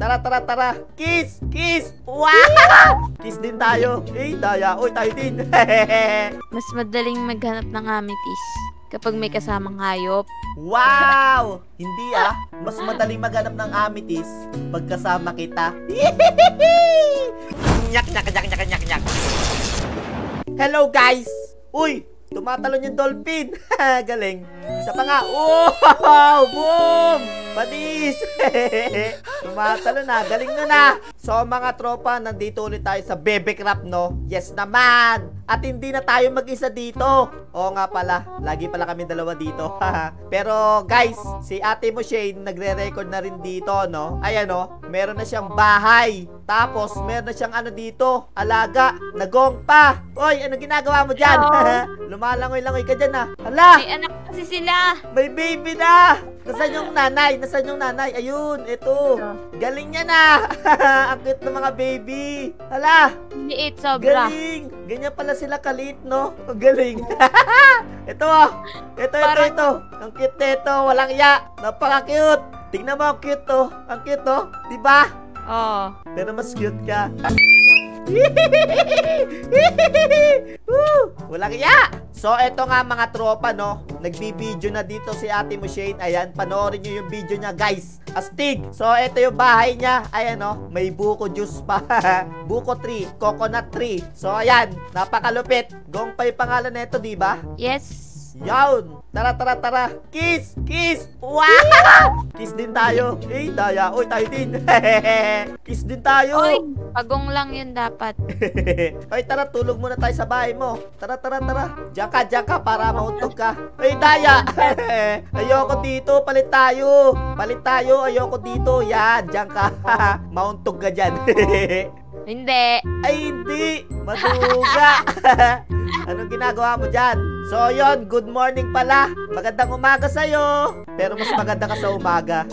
Tara, tara, tara. Kiss! Kiss! Wow! Kiss din tayo. Eh, daya. Uy, tayo din. Mas madaling maghanap ng amethyst kapag may kasamang hayop. wow! Hindi ah. Mas madaling maghanap ng amethyst pagkasama kita. nyak, nyak, nyak, nyak, nyak, nyak. Hello, guys! Uy! Tumatalon yung dolphin. Galing. Isa pa nga. Wow! Boom! Padis! Tumatalon na. Galing nun na. So, mga tropa, nandito ulit tayo sa Bebe Crap, no? Yes naman! At hindi na tayo mag-isa dito. Oo nga pala. Lagi pala kami dalawa dito. Pero, guys, si ate mo Shane, nagre-record na rin dito, no? Ayan, no? Meron na siyang bahay. Tapos, meron na siyang ano dito, alaga, nagong pa. Oy, ano ginagawa mo dyan? Lumalangoy-langoy ka dyan, ah. Hala! May anak kasi sila. May baby na! Nasaan yung nanay? Nasaan yung nanay? Ayun, ito. Galing niya na. Ang cute ng mga baby. Hala, Liit, sobra. galing. Ganyan pala sila kalit, no? Ang galing. ito, oh. Ito, ito, Parang- ito. Ang cute nito. Walang iya. Napaka-cute. Tingnan mo, ang cute, to. Ang cute, to. Diba? Oh. Pero mas cute ka. Woo! Walang iya! So, eto nga mga tropa, no? Nagbibideo na dito si ate mo Shane. Ayan, panoorin nyo yung video niya, guys. Astig! So, eto yung bahay niya. Ayan, no? May buko juice pa. buko tree, coconut tree. So, ayan. Napakalupit. Gong pa yung pangalan nito, di ba? Yes. Yawn! Tara, tara, tara! Kiss! Kiss! Wow! Kiss din tayo. Eh, daya. Uy, tayo din. Kiss din tayo. Oy, pagong lang yun dapat. Ay, tara, tulog muna tayo sa bahay mo. Tara, tara, tara. Diyan ka, diyan ka, para mauntog ka. Ay, daya! ayoko dito, palit tayo. Palit tayo, ayoko dito. Yan, diyan ka. mauntog ka dyan. Hindi. Ay, hindi! Maduga! Anong ginagawa mo dyan? So, yon good morning pala. Magandang umaga sa'yo. Pero mas maganda ka sa umaga.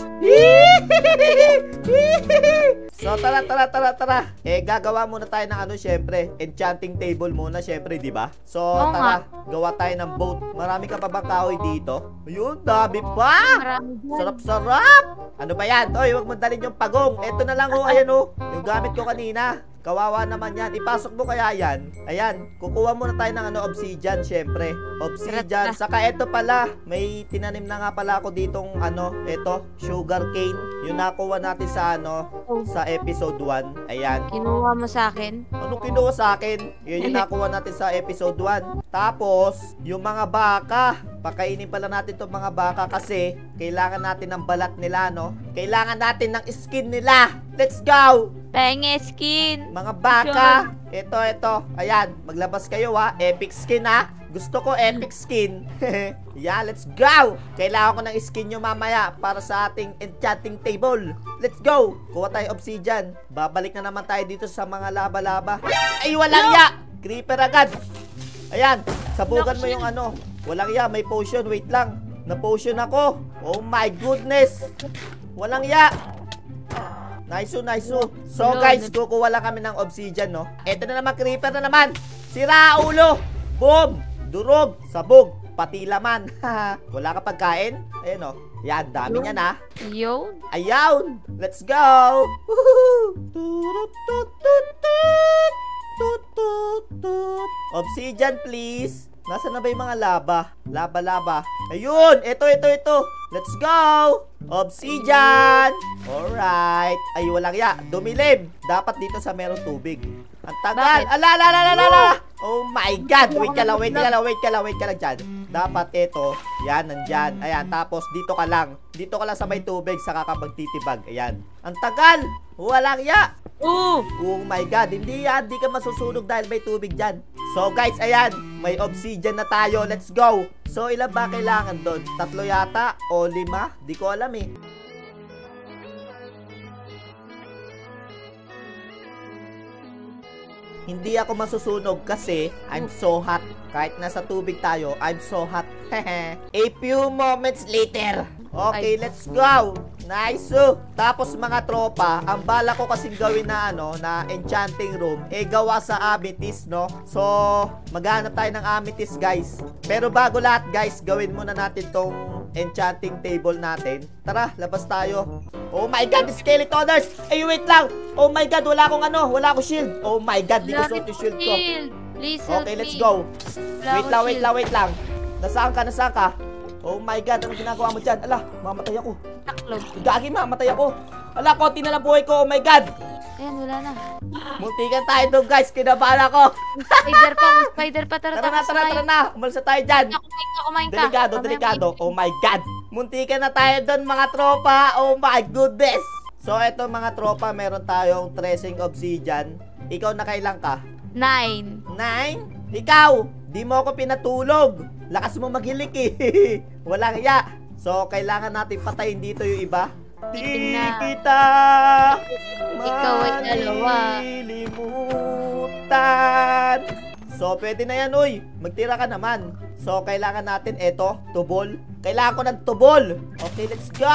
So, tara, tara, tara, tara. Eh, gagawa muna tayo ng ano, syempre. Enchanting table muna, syempre, di ba? So, Oo tara, gawa tayo ng boat. Marami ka pa bang kahoy dito? Ayun, dami pa! Marami dyan. Sarap-sarap! Ano ba yan? Oy, wag mo dalhin yung pagong. Ito na lang oh, ayan oh. Yung gamit ko kanina. Kawawa naman yan. Ipasok mo kaya yan. Ayan, kukuha muna tayo ng ano, obsidian, syempre. Obsidian. Saka ito pala, may tinanim na nga pala ako ditong ano, ito, sugar cane. Yung nakuha natin sa ano, sa episode 1. Ayan. Kinuha mo sa akin. Anong kinuha sa akin? Yun yung nakuha natin sa episode 1. Tapos, yung mga baka. Pakainin pala natin itong mga baka kasi kailangan natin ng balat nila, no? Kailangan natin ng skin nila. Let's go! Penge skin. Mga baka. Ito, ito. Ayan, maglabas kayo ha. Epic skin ha. Gusto ko epic skin. yeah, let's go! Kailangan ko ng skin nyo mamaya para sa ating enchanting table. Let's go! Kuha tayo obsidian. Babalik na naman tayo dito sa mga laba-laba. Ay, walang ya! Creeper agad. Ayan, sabugan mo yung ano. Walang ya, may potion. Wait lang. Na-potion ako. Oh my goodness. Walang ya. Nice oh, nice oh. So guys, kukuha lang kami ng obsidian, no? Ito na naman, creeper na naman. Sira ulo. Boom. Durog. Sabog. Pati laman. Wala ka pagkain? Ayan oh. Yan, dami niya na. Yo. Ayaw! Let's go! Obsidian, please. Nasaan na ba yung mga laba? Laba, laba. Ayun! Ito, ito, ito. Let's go! Obsidian! Alright. Ay, walang ya. Dumilim. Dapat dito sa merong tubig. Ang tagal. Bakit? Ala, ala, ala, ala, ala. Oh my God. Wait ka lang, wait ka lang, wait ka lang, wait ka lang dyan. Dapat ito. Yan, nandyan. Ayan, tapos dito ka lang. Dito ka lang sa may tubig, saka ka magtitibag. Ayan. Ang tagal. Walang ya. Oo. Oh my God, hindi yan. Hindi ka masusunog dahil may tubig dyan. So guys, ayan. May obsidian na tayo. Let's go. So ilan ba kailangan doon? Tatlo yata? O lima? Di ko alam eh. Hindi ako masusunog kasi I'm so hot. Kahit nasa tubig tayo, I'm so hot. A few moments later. Okay, let's go. Nice. Tapos mga tropa, ang bala ko kasing gawin na ano, na enchanting room, eh gawa sa amethyst, no? So, maghanap tayo ng amethyst, guys. Pero bago lahat, guys, gawin muna natin tong enchanting table natin. Tara, labas tayo. Oh my god, skeletoners! Ay, wait lang! Oh my god, wala akong ano, wala akong shield. Oh my god, di ko suot yung shield ko. Please Okay, let's go. Wait lang, wait lang, wait lang. Nasaan ka, nasaan ka? Oh my god, ano ginagawa mo dyan? Ala, mamatay ako. Taklog. Gagi, mamatay ako. Ala, konti na lang buhay ko. Oh my god. Ayan, wala na. Muntikan tayo doon, guys. Kinabahan ako. Spider pa, spider pa. Tara, Tara tara, tara na. Umalis na tayo dyan. Kumain ka, kumain ka. Delikado, delikado. Oh my God. Muntikan na tayo doon, mga tropa. Oh my goodness. So, eto mga tropa, meron tayong tracing obsidian. Ikaw na kailan ka? Nine. Nine? Ikaw, di mo ako pinatulog. Lakas mo maghilik eh. Walang iya. So, kailangan natin patayin dito yung iba. Di kita Ikaw ay dalawa. malilimutan. So, pwede na yan, uy. Magtira ka naman. So, kailangan natin eto, tubol. Kailangan ko ng tubol. Okay, let's go.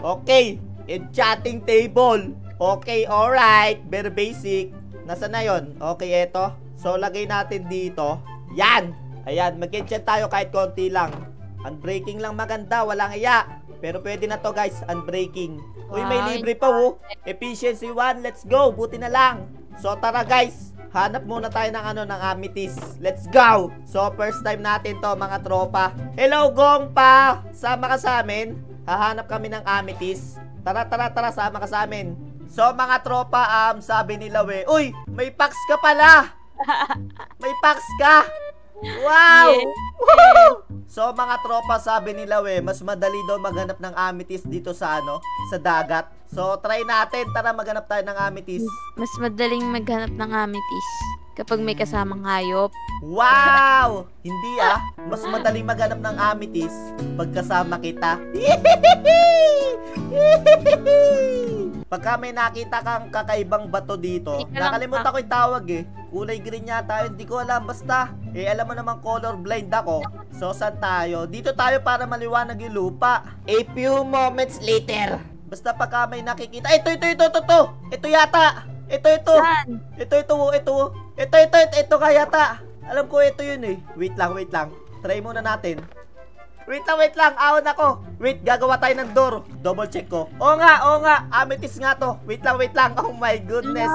Okay, enchanting table. Okay, alright. Very basic. Nasa na yon? Okay, eto. So, lagay natin dito. Yan. Ayan, mag-enchant tayo kahit konti lang. Unbreaking lang maganda, walang iya. Pero pwede na to guys, unbreaking. Uy, may libre pa oh. Efficiency 1, let's go. Buti na lang. So tara guys, hanap muna tayo ng ano ng amethyst. Let's go. So first time natin to mga tropa. Hello Gong pa. Sama ka sa amin. Hahanap kami ng amethyst. Tara tara tara sama ka sa amin. So mga tropa, um, sabi nila we, Uy, may packs ka pala. May packs ka. Wow! Woo! So mga tropa sabi nila we, mas madali daw maghanap ng amethyst dito sa ano, sa dagat. So try natin, tara maghanap tayo ng amethyst. Mas madaling maghanap ng amethyst kapag may kasamang hayop. Wow! Hindi ah, mas madali maghanap ng amethyst pag kasama kita. Pagka may nakita kang kakaibang bato dito, nakalimutan ko yung tawag eh. Kulay green yata yun, hindi ko alam. Basta, eh alam mo naman color blind ako. So, saan tayo? Dito tayo para maliwanag yung lupa. A few moments later. Basta pagka may nakikita, ito, ito, ito, ito, ito. Ito yata. Ito, ito. Saan? Ito, ito, ito. Ito, ito, ito, ito ka yata. Alam ko ito yun eh. Wait lang, wait lang. Try muna natin. Wait lang, wait lang. Awan ako. Wait, gagawa tayo ng door. Double check ko. Oo nga, oo nga. Amethyst nga to. Wait lang, wait lang. Oh my goodness.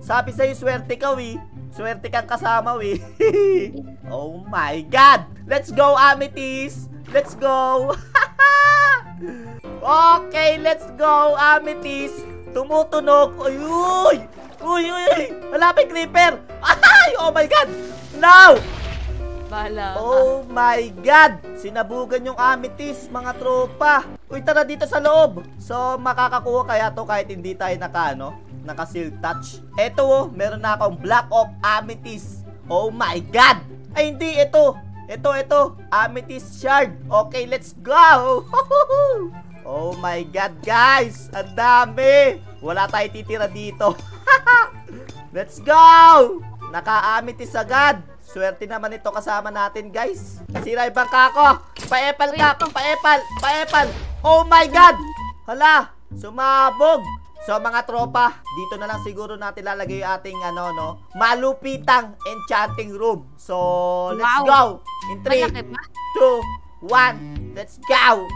Sabi sa'yo, swerte ka, wi. Swerte kang kasama, wi. oh my God. Let's go, Amethyst. Let's go. okay, let's go, Amethyst. Tumutunog. Uy. Uy, uy, uy. Malapit, creeper. Ay, oh my God. No. Bala. Oh my God! Sinabugan yung amethyst, mga tropa. Uy, tara dito sa loob. So, makakakuha kaya to kahit hindi tayo naka, ano, naka seal touch. Eto, oh, meron na akong black of amethyst. Oh my God! Ay, hindi, ito. Ito, ito. Amethyst shard. Okay, let's go! oh my God, guys! Ang dami! Wala tayo titira dito. let's go! Naka-amethyst agad. Swerte naman ito kasama natin, guys. Nasira yung bangka ko. Pa-epal ka, pa-epal, pa-epal. Oh my God! Hala, sumabog. So mga tropa, dito na lang siguro natin lalagay yung ating ano no, malupitang enchanting room. So, let's Wow. go. In 3, Malaki ba? 2, 1, let's go.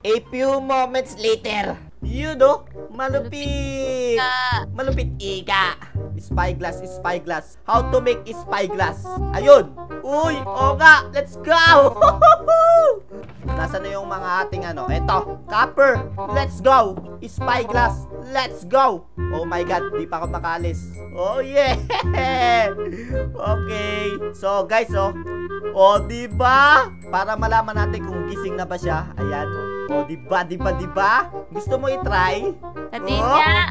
A few moments later, you know, malupit. Malupit ika. Spyglass, spyglass. How to make spyglass? Ayun. Uy, o nga. Let's go. Nasaan na yung mga ating ano? Eto, copper. Let's go. Spyglass. Let's go. Oh my God, di pa ako makalis. Oh yeah. Okay. So guys, oh. Oh, di ba? Para malaman natin kung gising na ba siya. Ayan. Oh, di ba, di ba, di ba? Gusto mo i-try? Natin Oh. niya.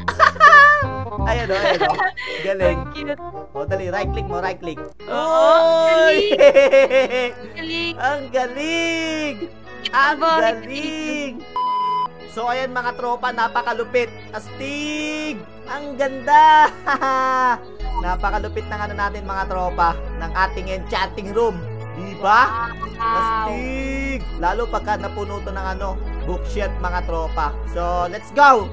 Ayan o, ayan o. Galing. O, dali, right click mo, right click. Oo, Oy! Galing. Ang galing! Aba, galing! So, ayan mga tropa, napakalupit. Astig! Ang ganda! napakalupit ng ano natin mga tropa, ng ating enchanting room. Diba? Astig! Lalo pagka napuno to ng ano, bookshelf mga tropa. So, let's go!